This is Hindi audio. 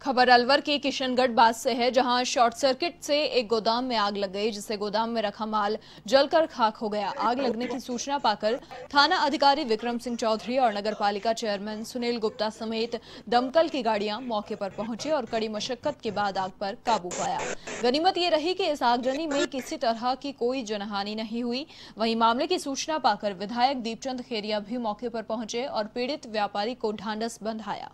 खबर अलवर के किशनगढ़ बाद से है, जहाँ शॉर्ट सर्किट से एक गोदाम में आग लग गई, जिससे गोदाम में रखा माल जलकर खाक हो गया। आग लगने की सूचना पाकर थाना अधिकारी विक्रम सिंह चौधरी और नगर पालिका चेयरमैन सुनील गुप्ता समेत दमकल की गाड़ियाँ मौके पर पहुँचे और कड़ी मशक्कत के बाद आग पर काबू पाया। गनीमत ये रही कि इस आगजनी में किसी तरह की कोई जनहानि नहीं हुई। वहीं मामले की सूचना पाकर विधायक दीपचंद खेरिया भी मौके पर पहुँचे और पीड़ित व्यापारी को ढांढस बंधाया।